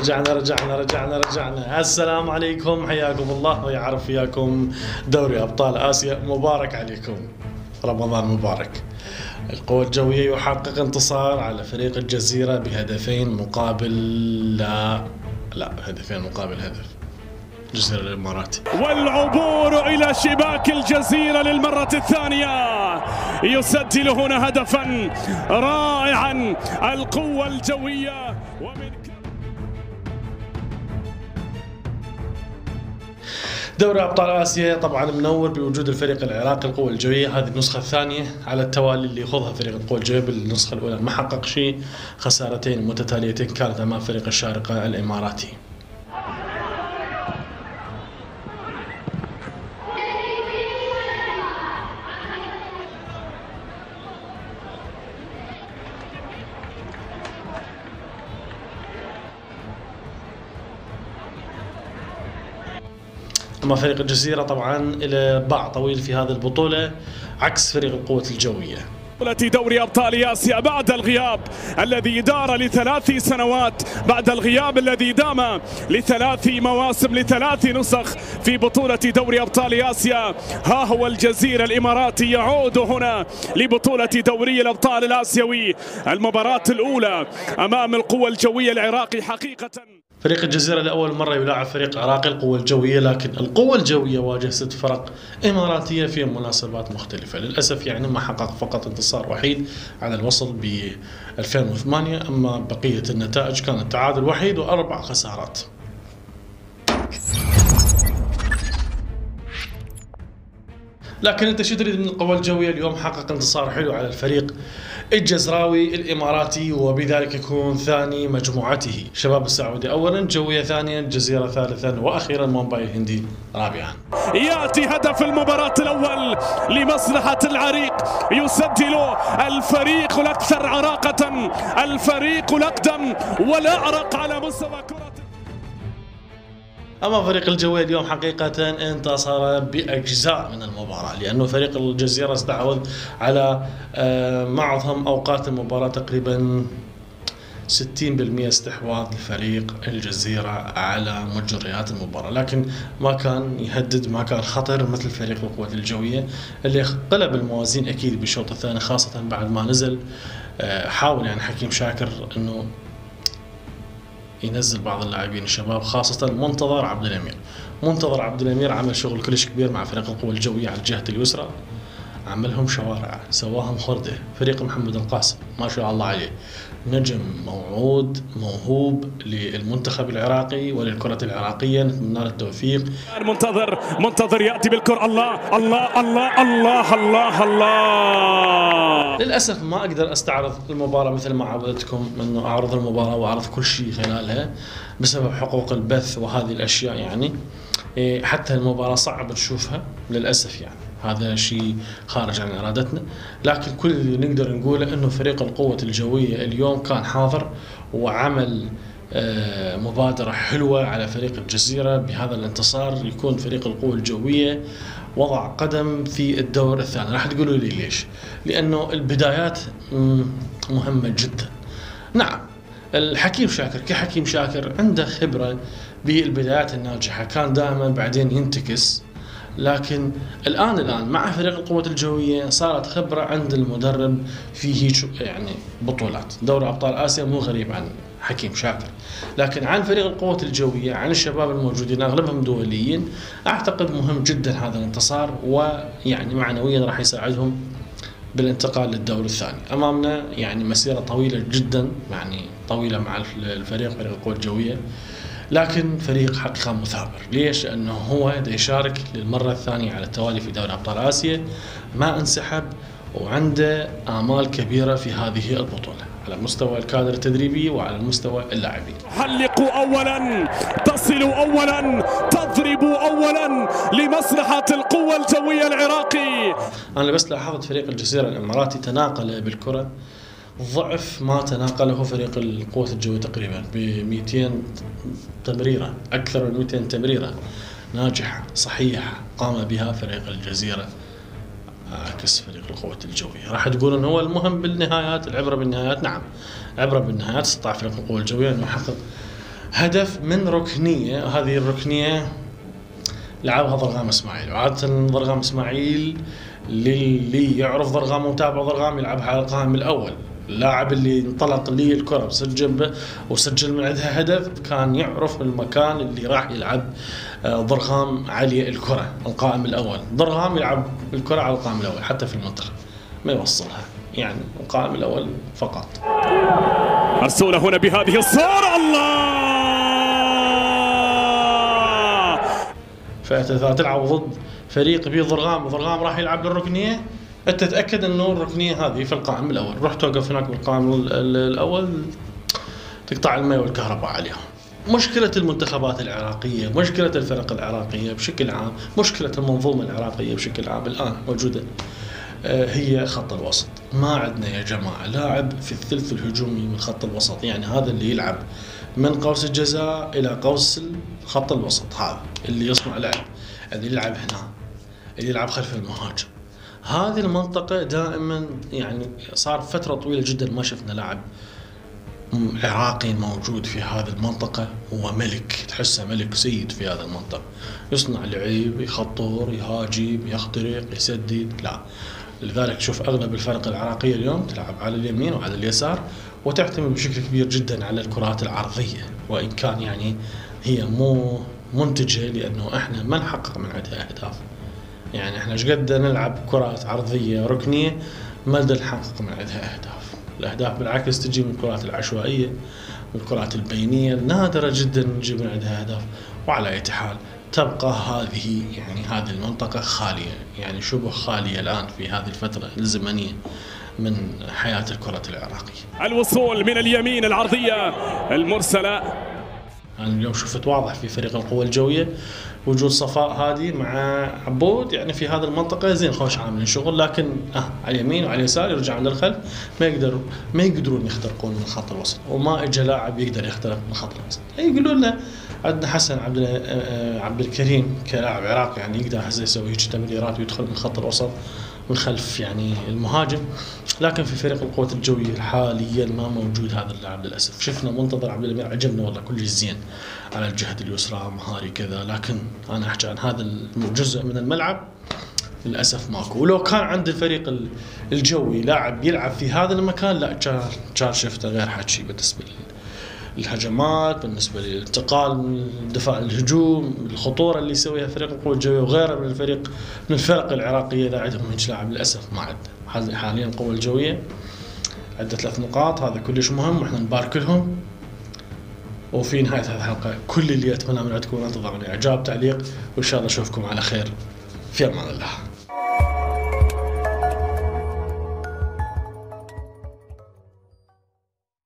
رجعنا رجعنا رجعنا رجعنا. السلام عليكم حياكم الله. ويعرف فياكم دوري أبطال آسيا. مبارك عليكم. رمضان مبارك. القوة الجوية يحقق انتصار على فريق الجزيرة بهدفين مقابل لا لا هدفين مقابل هدف. الجزيرة الإماراتي. والعبور إلى شباك الجزيرة للمرة الثانية. يسجل هنا هدفا رائعا القوة الجوية. ومن دوري أبطال آسيا طبعا منور بوجود الفريق العراقي القوة الجوية. هذه النسخة الثانية على التوالي اللي يخوضها فريق القوة الجوية بالنسخة الأولى. ما حقق شيء؟ خسارتين متتاليتين كانت أمام فريق الشارقة الإماراتي. اما فريق الجزيرة طبعا له باع طويل في هذه البطولة عكس فريق القوة الجوية. بطولة دوري أبطال آسيا بعد الغياب الذي دار لثلاث سنوات بعد الغياب الذي دام لثلاث مواسم لثلاث نسخ في بطولة دوري أبطال آسيا. ها هو الجزيرة الإماراتي يعود هنا لبطولة دوري الأبطال الآسيوي. المباراة الأولى أمام القوة الجوية العراقي حقيقة. فريق الجزيرة لأول مرة يلاعب فريق عراقي القوة الجوية لكن القوة الجوية واجه ست فرق إماراتية في مناسبات مختلفة. للأسف يعني ما حقق فقط انتصار وحيد على الوصل ب 2008 أما بقية النتائج كانت تعادل وحيد وأربع خسارات. لكن أنت شو تريد من القوى الجوية؟ اليوم حقق انتصار حلو على الفريق الجزراوي الإماراتي وبذلك يكون ثاني مجموعته. شباب السعودي اولا جوية ثانيا جزيره ثالثا وأخيرا مومباي الهندي رابعا. يأتي هدف المباراة الأول لمصلحة العريق. يسجل الفريق الأكثر عراقة الفريق الأقدم والأعرق على مستوى كرة أما فريق الجويه اليوم حقيقة انتصر بأجزاء من المباراة لأنه فريق الجزيرة استحوذ على آه، معظم أوقات المباراة تقريبا 60% استحواذ لفريق الجزيرة على مجريات المباراة لكن ما كان يهدد ما كان خطر مثل فريق القوات الجوية اللي قلب الموازين أكيد بالشوط الثاني خاصة بعد ما نزل آه، حاول يعني حكيم شاكر أنه ينزل بعض اللاعبين الشباب خاصة منتظر عبد الأمير. منتظر عبد الأمير عمل شغل كلش كبير مع فريق القوى الجوية على الجهة اليسرى. عملهم شوارع سواهم خردة فريق محمد القاسم ما شاء الله عليه. نجم موعود موهوب للمنتخب العراقي وللكرة العراقية نتمنى له التوفيق. منتظر منتظر يأتي بالكرة. الله الله الله الله الله الله. للأسف ما أقدر أستعرض المباراة مثل ما عودتكم إنه أعرض المباراة وأعرض كل شيء خلالها بسبب حقوق البث وهذه الأشياء يعني. إيه، حتى المباراة صعب تشوفها للأسف يعني. هذا شيء خارج عن إرادتنا. لكن كل اللي نقدر نقوله إنه فريق القوة الجوية اليوم كان حاضر وعمل آه، مبادرة حلوة على فريق الجزيرة. بهذا الانتصار يكون فريق القوة الجوية وضع قدم في الدور الثاني. راح تقولوا لي ليش؟ لأنه البدايات مهمة جدا. نعم الحكيم شاكر كحكيم شاكر عنده خبرة بالبدايات الناجحة. كان دائما بعدين ينتكس. لكن الآن الآن مع فريق القوات الجوية صارت خبرة عند المدرب في هيك يعني بطولات. دوري أبطال آسيا مو غريب عن حكيم شاكر. لكن عن فريق القوات الجوية عن الشباب الموجودين أغلبهم دوليين أعتقد مهم جدا هذا الانتصار ويعني معنويا راح يساعدهم بالانتقال للدور الثاني. أمامنا يعني مسيرة طويلة جدا يعني طويلة مع الفريق فريق القوات الجوية. لكن فريق حقيقة مثابر. ليش؟ لأنه هو دا يشارك للمرة الثانية على التوالي في دوري أبطال آسيا ما انسحب وعنده آمال كبيرة في هذه البطولة على مستوى الكادر التدريبي وعلى مستوى اللاعبين. حلقوا اولا تصلوا اولا تضربوا اولا لمصلحة القوة الجوية العراقي. أنا بس لاحظت فريق الجزيرة الإماراتي تناقل بالكرة. ضعف ما تناقله فريق القوات الجوية تقريبا ب 200 تمريرة أكثر من 200 تمريرة ناجحة صحيحة قام بها فريق الجزيرة عكس فريق القوات الجوية. راح تقولون هو المهم بالنهايات العبرة بالنهايات؟ نعم. عبرة بالنهايات استطاع فريق القوات الجوية أن يحقق هدف من ركنية. هذه الركنية لعبها ضرغام إسماعيل. وعادة ضرغام إسماعيل للي يعرف ضرغام ومتابع ضرغام يلعبها على القائم الأول. اللاعب اللي انطلق لي الكرة وسجل وسجل من عندها هدف كان يعرف المكان اللي راح يلعب آه، ضرغام علي الكرة القائم الأول. ضرغام يلعب الكرة على القائم الأول حتى في المنتخب ما يوصلها. يعني القائم الأول فقط. الصورة هنا بهذه الصورة. الله! فانت تلعب ضد فريق به ضرغام وضرغام راح يلعب للركنيه أنت تتأكد إنه الركنية هذه في القائم الأول. روح توقف هناك بالقائم ال- ال- الأول تقطع الماء والكهرباء عليهم مشكلة المنتخبات العراقية مشكلة الفرق العراقية بشكل عام مشكلة المنظومة العراقية بشكل عام الآن موجودة آه، هي خط الوسط. ما عندنا يا جماعة لاعب في الثلث الهجومي من خط الوسط. يعني هذا اللي يلعب من قوس الجزاء إلى قوس خط الوسط هذا اللي يصنع لعب. اللي يلعب هنا اللي يلعب خلف المهاجم. هذه المنطقة دائما يعني صار فترة طويلة جدا ما شفنا لاعب عراقي موجود في هذه المنطقة. هو ملك تحسه ملك سيد في هذه المنطقة. يصنع لعيب يخطر يهاجم يخترق يسدد. لا. لذلك تشوف أغلب الفرق العراقية اليوم تلعب على اليمين وعلى اليسار وتعتمد بشكل كبير جدا على الكرات العرضية. وإن كان يعني هي مو منتجة لأنه إحنا ما نحقق من عندها أهداف. يعني إحنا إيش قد نلعب كرات عرضية ركنية؟ ما نحقق من عندها اهداف الأهداف بالعكس تجي من الكرات العشوائية من الكرات البينية. نادرة جدا نجيب من عندها أهداف. وعلى أي حال تبقى هذه يعني هذه المنطقة خالية. يعني شبه خالية الآن في هذه الفترة الزمنية من حياة الكرة العراقية. الوصول من اليمين العرضية المرسلة أنا اليوم شفت واضح في فريق القوى الجوية وجود صفاء هادي مع عبود يعني في هذه المنطقة زين خوش عاملين شغل لكن آه على اليمين وعلى اليسار يرجعون للخلف ما يقدروا ما يقدرون يخترقون من خط الوسط وما اجى لاعب يقدر يخترق من خط الوسط. يقولون لنا عندنا حسن عبد ال- آه، عبد الكريم كلاعب عراقي يعني يقدر يسوي هيك تمريرات ويدخل من خط الوسط. من خلف يعني المهاجم لكن في فريق القوات الجوية حاليا ما موجود هذا اللاعب للأسف. شفنا منتظر عبد الأمير عجبنا والله كل زين. على الجهة اليسرى مهاري كذا لكن أنا أحكي عن هذا الجزء من الملعب للأسف ماكو. ولو كان عند الفريق ال- الجوي لاعب يلعب في هذا المكان لا كان شفته غير حكي بالنسبة لل- الهجمات بالنسبة للانتقال من الدفاع الهجوم الخطورة اللي يسويها فريق القوى الجويه وغيره من الفريق من الفرق العراقية إذا عندهم هيك لاعب للأسف ما حال- حاليا القوى الجوية. عندها ثلاث نقاط هذا كلش مهم وإحنا نبارك لهم وفي نهاية هذه الحلقة كل اللي أتمنى من عندكم ان تضعون اعجاب تعليق وإن شاء الله أشوفكم على خير. في أمان الله.